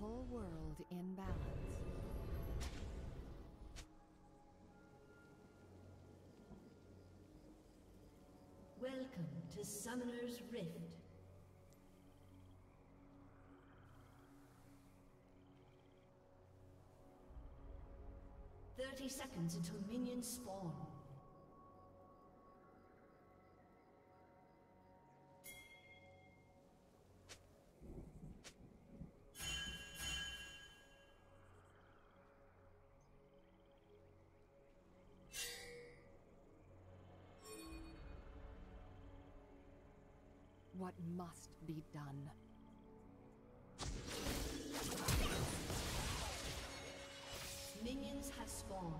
whole world in balance. Welcome to Summoner's Rift. Thirty seconds until minions spawn. Must be done? Minions have spawned.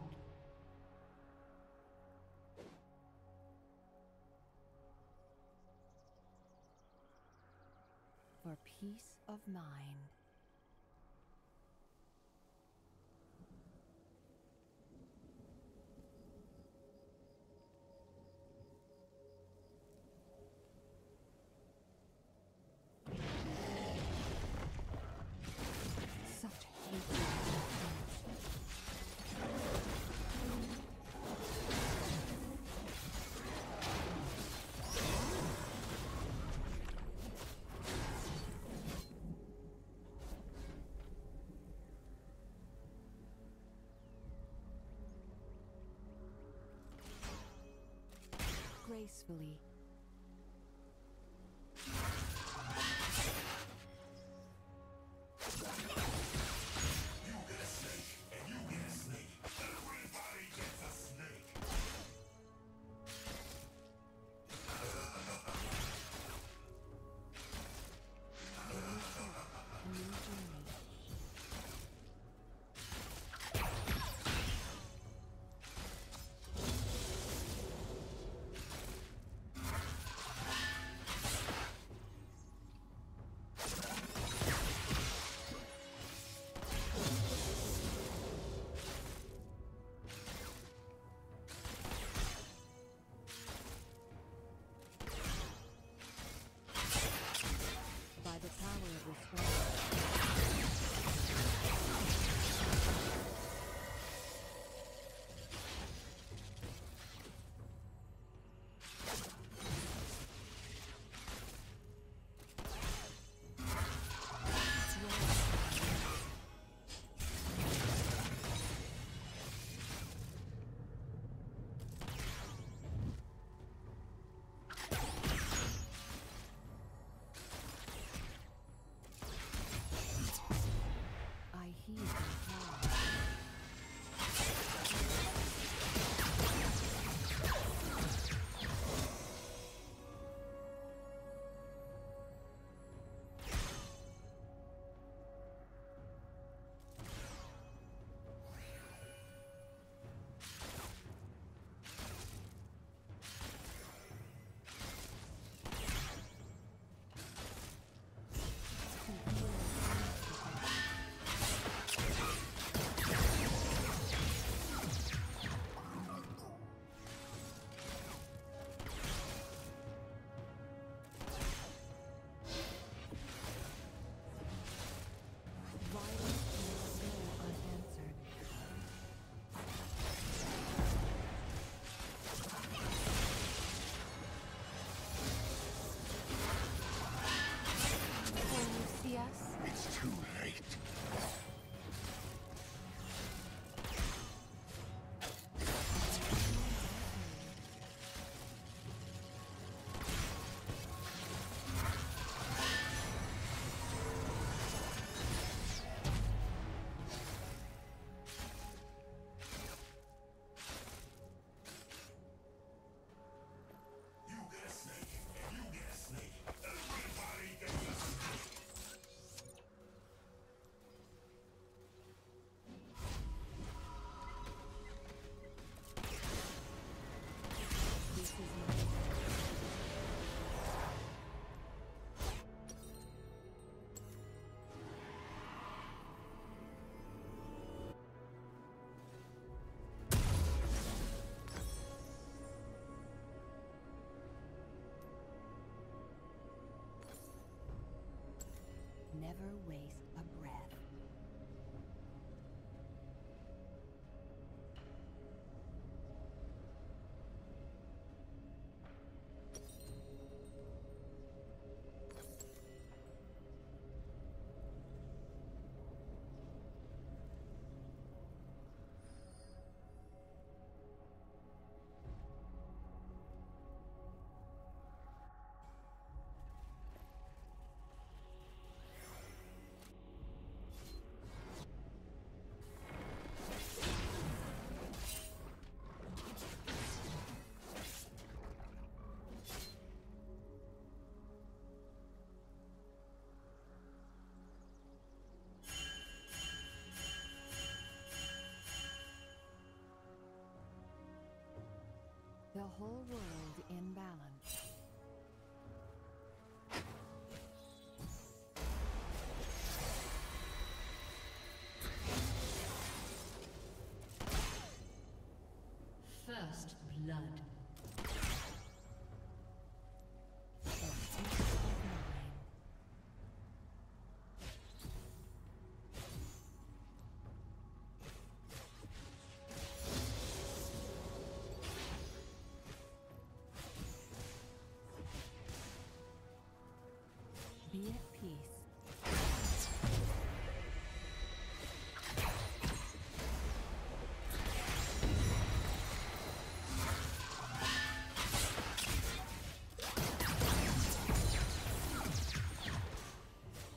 For peace of mind. Gracefully. Never waste whole world in balance. First blood. Be at peace.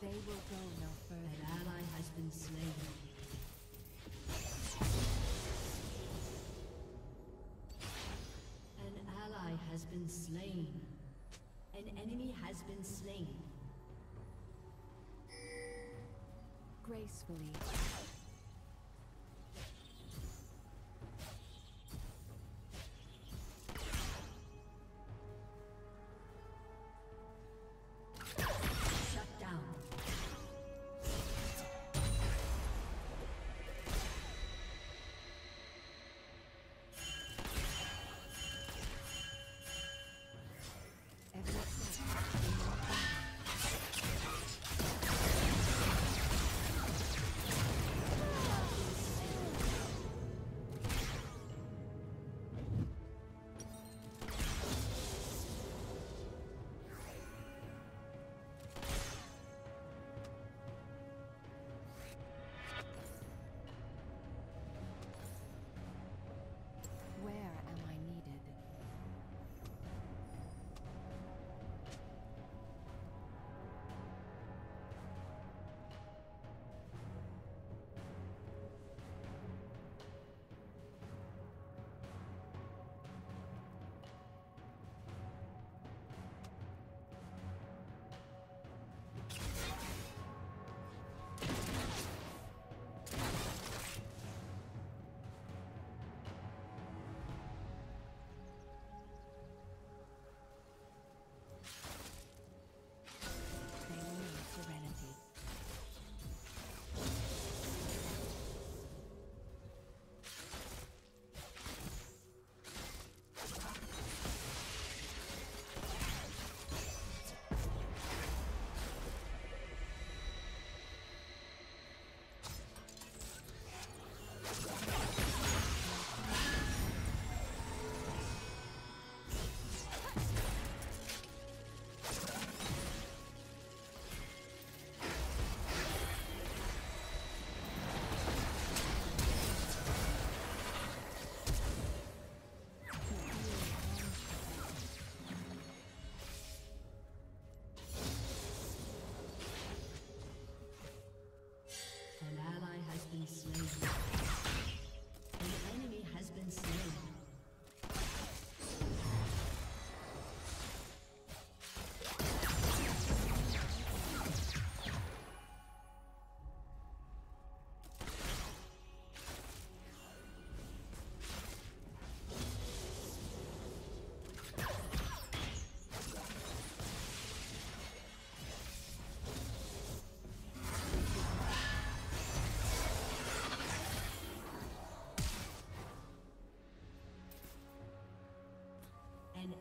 They will go no An ally has been slain. An ally has been slain. An enemy has been slain. Gracefully.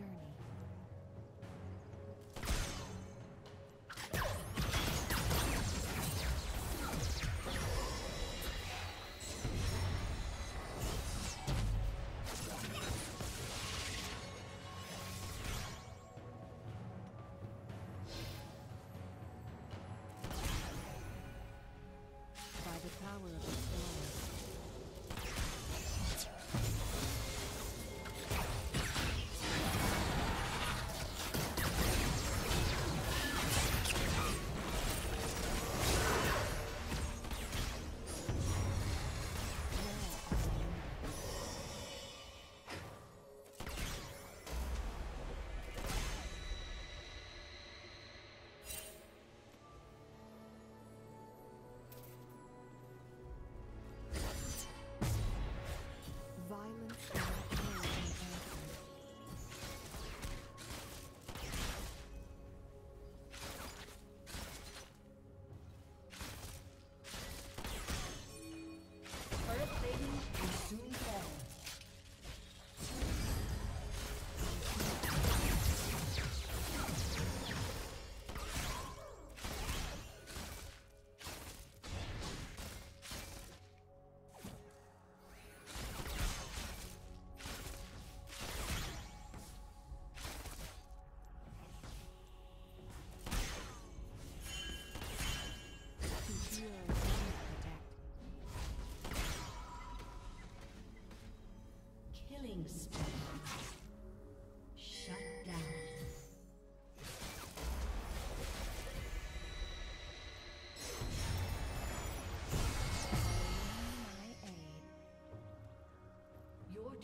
journey. By the power of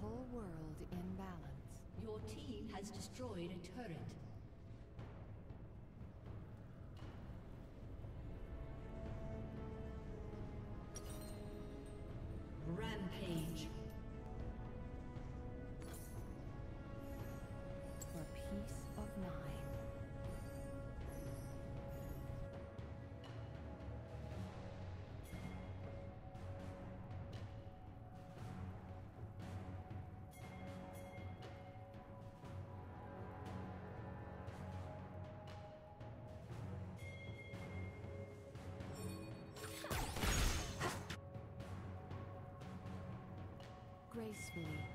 whole world in balance. Your team has destroyed a turret. gracefully.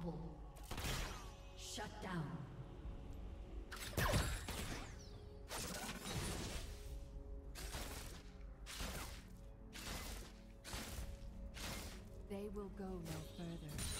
Unstoppable. Shut down. They will go no further.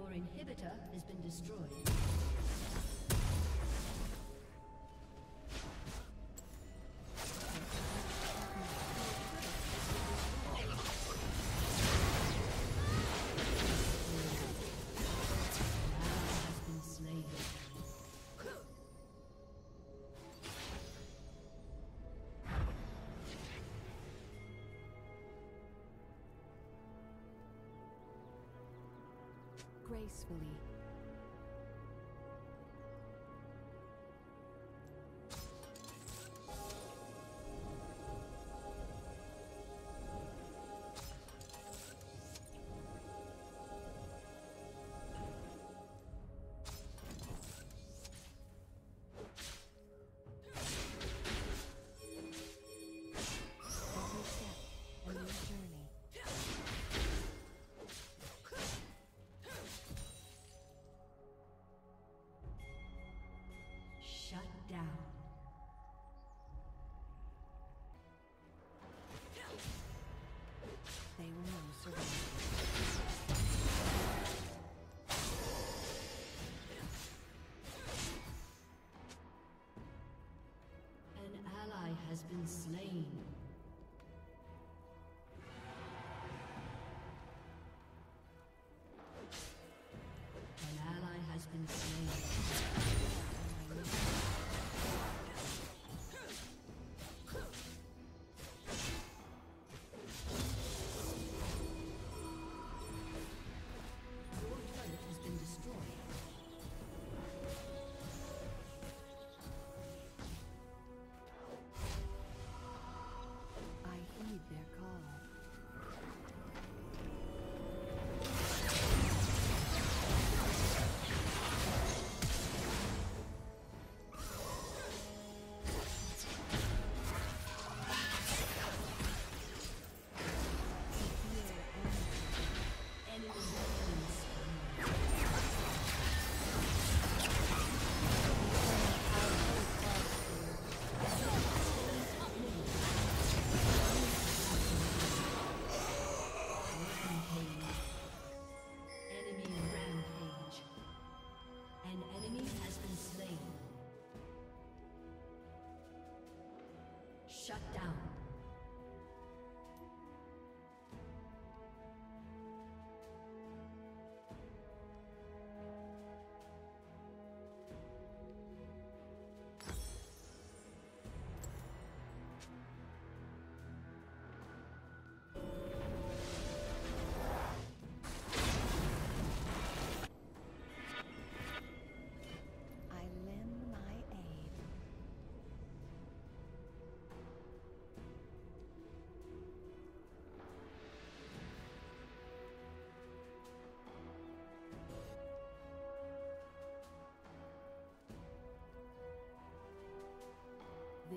Your inhibitor has been destroyed. Gracefully.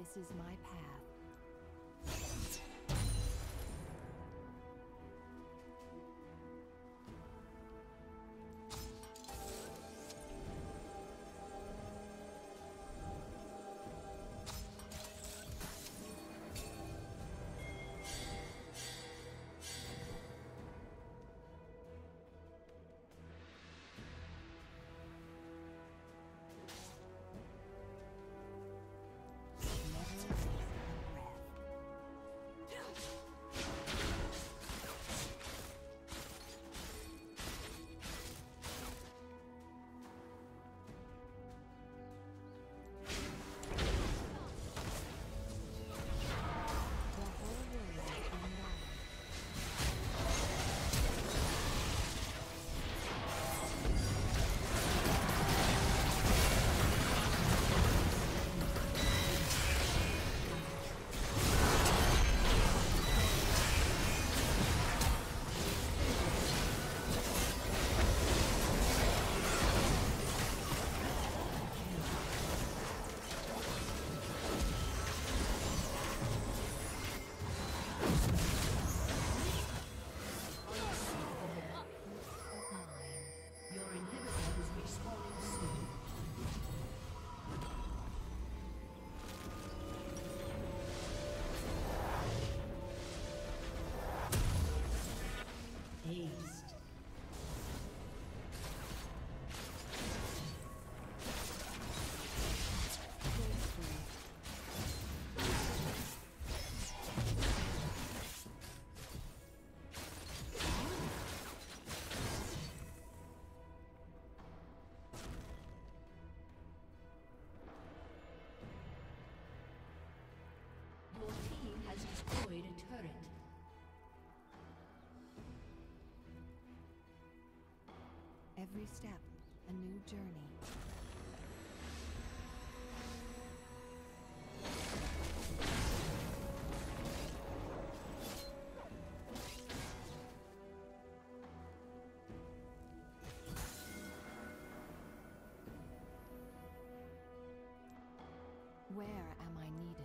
This is my path. Has destroyed a turret. Every step, a new journey. Where am I needed?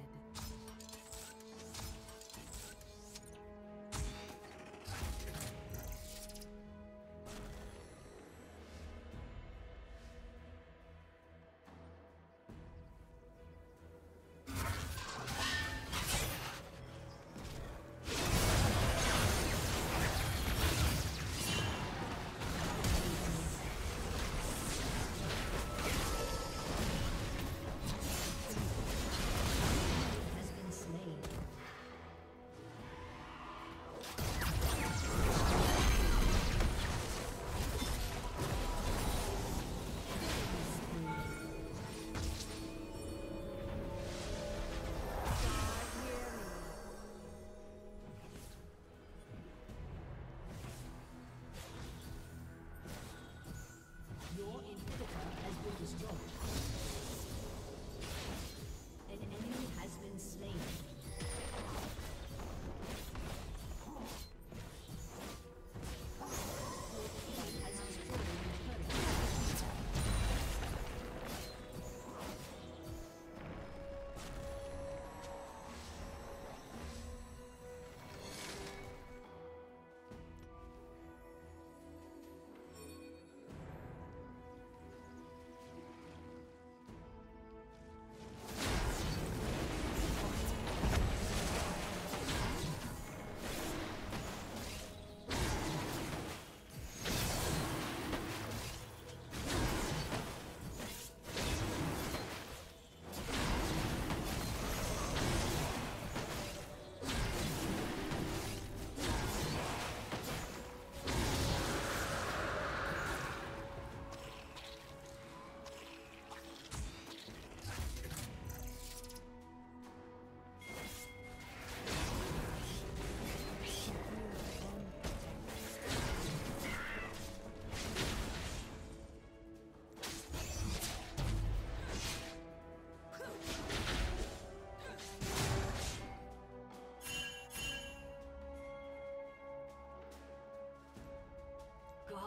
destroyed.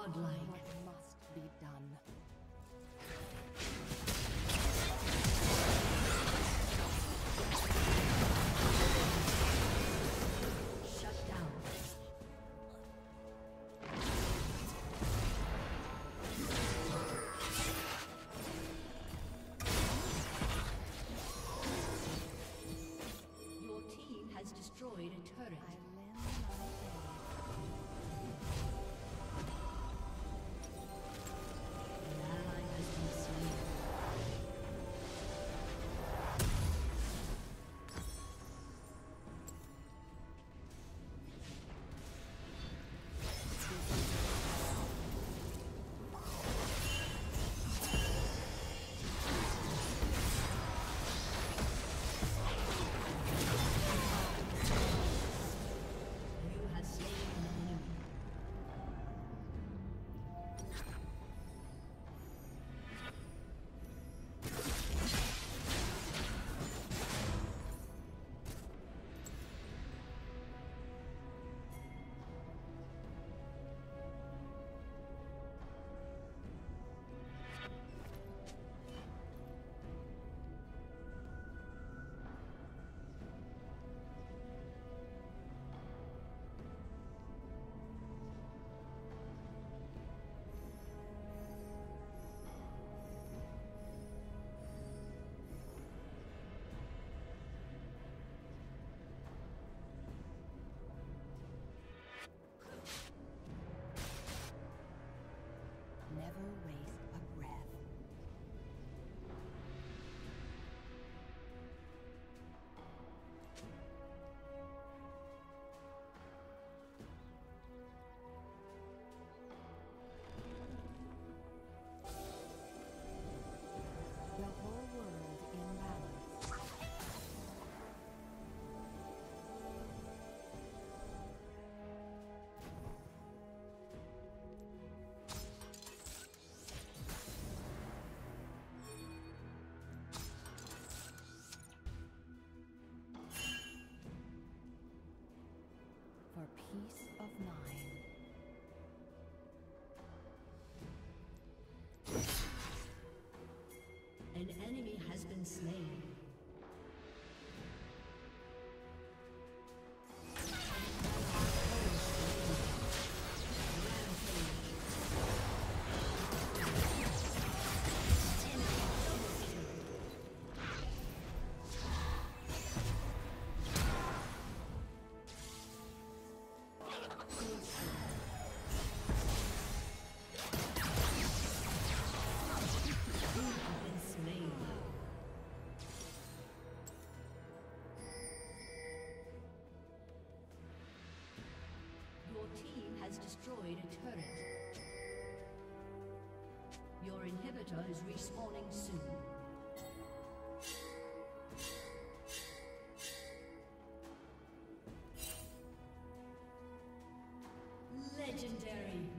Godlike. Been slain. Destroyed a turret. Your inhibitor is respawning soon. Legendary.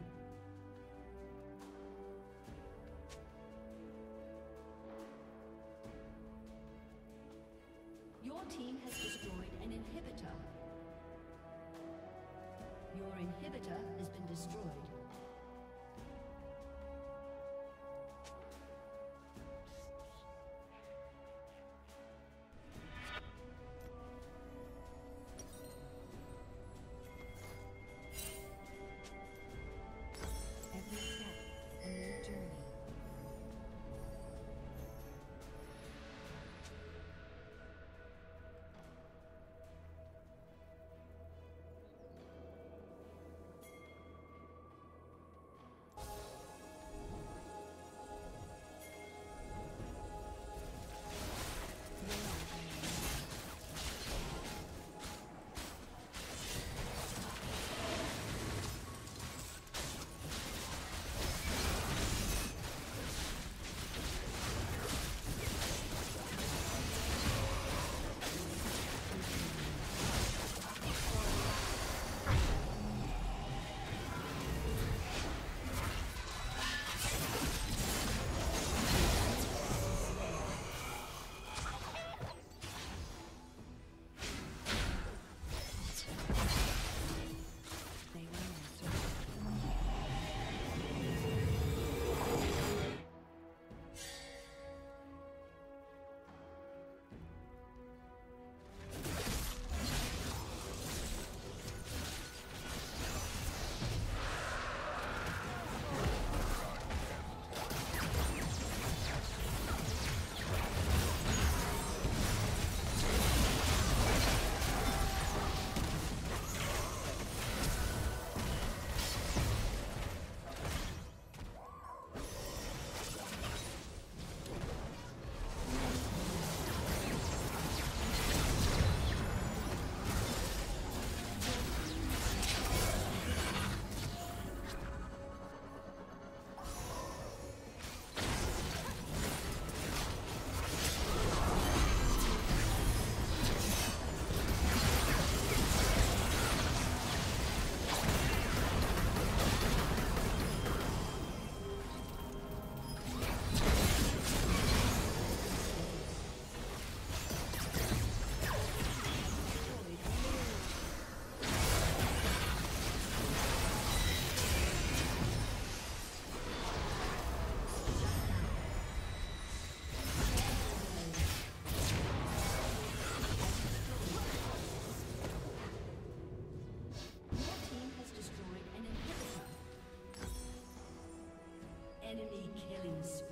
Your team has destroyed an inhibitor. Your inhibitor has been destroyed. This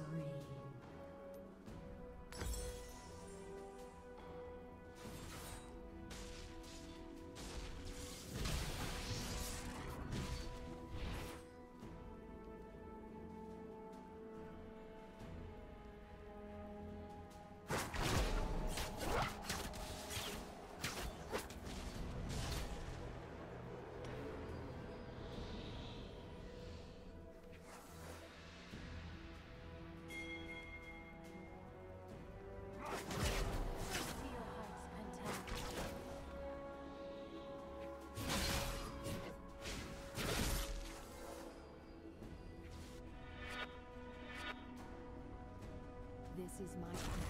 is my path.